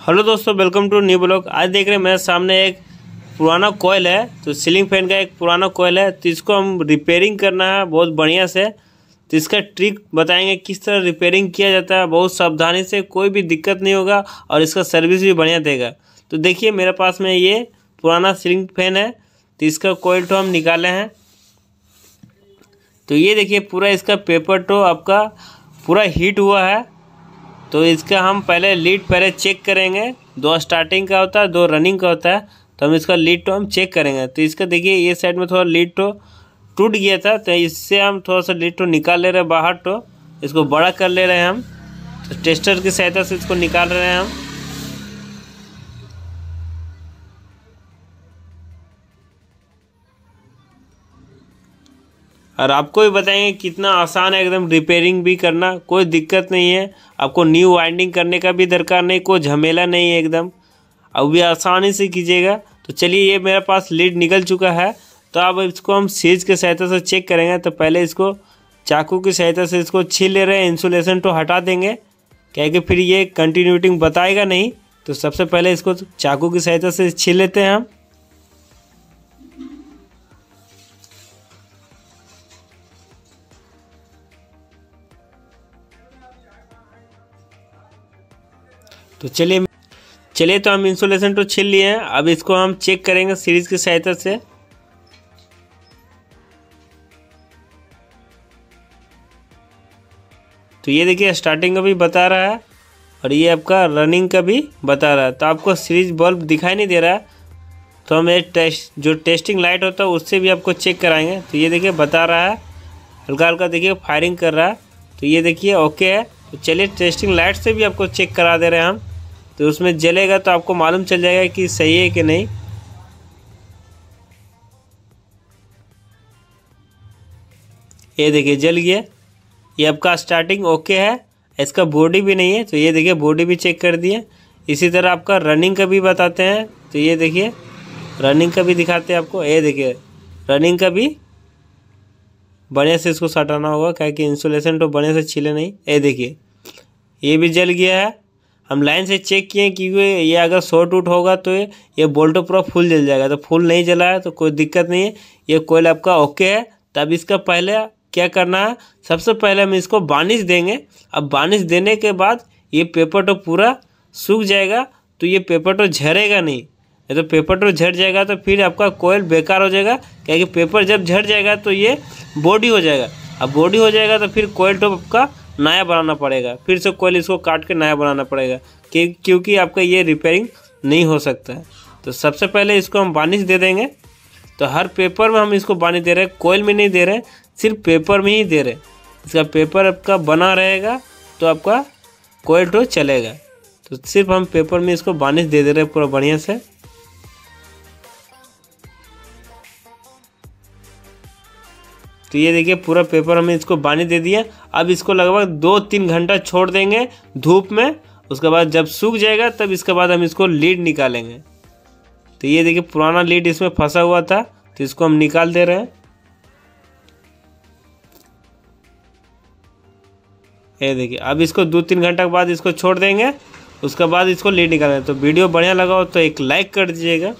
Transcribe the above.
Hello दोस्तों welcome to new blog आज देख रहे हैं मेरे सामने एक पुराना कोयल है तो सीलिंग फ़ैन का एक पुराना कोयल है तो इसको हम रिपेयरिंग करना है, बहुत बढ़िया से। तो इसका ट्रिक बताएँगे किस तरह रिपेयरिंग किया जाता है, बहुत सावधानी से, कोई भी दिक्कत नहीं होगा, और इसका सर्विस भी बढ़िया देगा। तो देखिए, मेरे पास में ये पुराना सीलिंग फ़ैन है तो इसका कोयल टो हम निकाले हैं। तो ये देखिए, पूरा इसका पेपर टो आपका पूरा हीट हुआ है। तो इसका हम पहले लीड पहले चेक करेंगे। दो स्टार्टिंग का होता है, दो रनिंग का होता है। तो हम इसका लीड टो हम चेक करेंगे। तो इसका देखिए, ये साइड में थोड़ा लीड टो टूट गया था तो इससे हम थोड़ा सा लीड टो निकाल ले रहे हैं बाहर टो इसको बड़ा कर ले रहे हैं हम। तो टेस्टर की सहायता से इसको निकाल रहे हैं हम। और आपको भी बताएँगे कितना आसान है एकदम रिपेयरिंग भी करना, कोई दिक्कत नहीं है। आपको न्यू वाइंडिंग करने का भी दरकार नहीं, कोई झमेला नहीं है एकदम। अब भी आसानी से कीजिएगा। तो चलिए, ये मेरे पास लीड निकल चुका है। तो अब इसको हम सीज के सहायता से चेक करेंगे। तो पहले इसको चाकू की सहायता से इसको छील ले रहे हैं इंसुलेशन तो हटा देंगे। क्या कि फिर ये कंटिन्यूटिंग बताएगा नहीं। तो सबसे पहले इसको चाकू की सहायता से छील लेते हैं हम। तो चलिए चलिए तो हम इंसुलेशन तो छील लिए हैं। अब इसको हम चेक करेंगे सीरीज़ की सहायता से। तो ये देखिए स्टार्टिंग का भी बता रहा है और ये आपका रनिंग का भी बता रहा है। तो आपको सीरीज़ बल्ब दिखाई नहीं दे रहा है। तो हम एक टेस्ट जो टेस्टिंग लाइट होता है, उससे भी आपको चेक कराएँगे। तो ये देखिए, बता रहा है। हल्का हल्का देखिए फायरिंग कर रहा है। तो ये देखिए ओके है। तो चलिए टेस्टिंग लाइट से भी आपको चेक करा दे रहे हैं हम। तो उसमें जलेगा तो आपको मालूम चल जाएगा कि सही है कि नहीं। ये देखिए, जल गया। ये आपका स्टार्टिंग ओके है। इसका बॉडी भी नहीं है तो ये देखिए बॉडी भी चेक कर दिए इसी तरह आपका रनिंग का भी बताते हैं। तो ये देखिए रनिंग का भी दिखाते हैं आपको। ये देखिए रनिंग का भी बढ़िया से इसको सटाना होगा, क्या कि इंसुलेशन तो बढ़िया से छिले नहीं। ये देखिए, ये भी जल गया है। हम लाइन से चेक किए कि ये अगर शॉर्ट उट होगा तो ये बोल्ट पूरा फुल जल जाएगा। तो फुल नहीं जला है तो कोई दिक्कत नहीं है। ये कोयल आपका ओके है। तब इसका पहले क्या करना है? सबसे पहले हम इसको बानिश देंगे। अब बानिश देने के बाद ये पेपर तो पूरा सूख जाएगा तो ये पेपर तो झरेगा नहीं तो पेपर तो झड़ जाएगा तो फिर आपका कोयल बेकार हो जाएगा। क्योंकि पेपर जब झड़ जाएगा तो ये बॉडी हो जाएगा। अब बॉडी हो जाएगा तो फिर कोयल तो आपका नया बनाना पड़ेगा। फिर से कोयल इसको काट के नया बनाना पड़ेगा क्योंकि आपका ये रिपेयरिंग नहीं हो सकता है। तो सबसे पहले इसको हम बानिश दे देंगे। तो हर पेपर में हम इसको बानिश दे रहे हैं। कोयल में नहीं दे रहे सिर्फ़ पेपर में ही दे रहे इसका पेपर आपका बना रहेगा तो आपका कोयल तो चलेगा। तो सिर्फ़ हम पेपर में इसको बानिश दे दे रहे पूरा बढ़िया से। तो ये देखिए, पूरा पेपर हमने इसको बानी दे दिया। अब इसको लगभग दो तीन घंटा छोड़ देंगे धूप में। उसके बाद जब सूख जाएगा, तब इसके बाद हम इसको लीड निकालेंगे। तो ये देखिए, पुराना लीड इसमें फंसा हुआ था तो इसको हम निकाल दे रहे हैं। ये देखिए, अब इसको दो तीन घंटा के बाद इसको छोड़ देंगे। उसके बाद इसको लीड निकालेंगे। तो वीडियो बढ़िया लगा हो तो एक लाइक कर दीजिएगा।